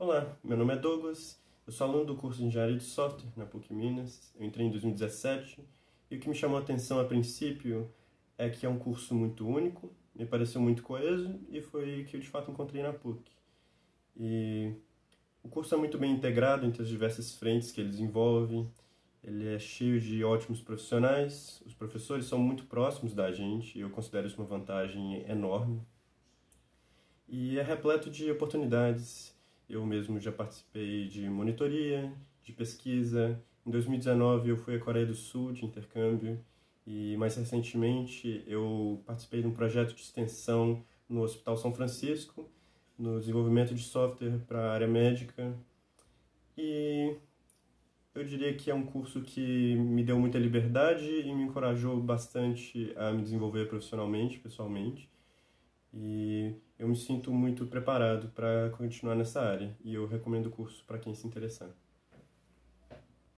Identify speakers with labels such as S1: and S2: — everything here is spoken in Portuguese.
S1: Olá, meu nome é Douglas, eu sou aluno do curso de Engenharia de Software na PUC Minas, eu entrei em 2017 e o que me chamou a atenção a princípio é que é um curso muito único, me pareceu muito coeso e foi que eu de fato encontrei na PUC. E o curso é muito bem integrado entre as diversas frentes que ele desenvolve, ele é cheio de ótimos profissionais, os professores são muito próximos da gente e eu considero isso uma vantagem enorme. E é repleto de oportunidades eu mesmo já participei de monitoria, de pesquisa. Em 2019 eu fui à Coreia do Sul de intercâmbio e mais recentemente eu participei de um projeto de extensão no Hospital São Francisco, no desenvolvimento de software para a área médica. E eu diria que é um curso que me deu muita liberdade e me encorajou bastante a me desenvolver profissionalmente, pessoalmente. E eu me sinto muito preparado para continuar nessa área e eu recomendo o curso para quem se interessar.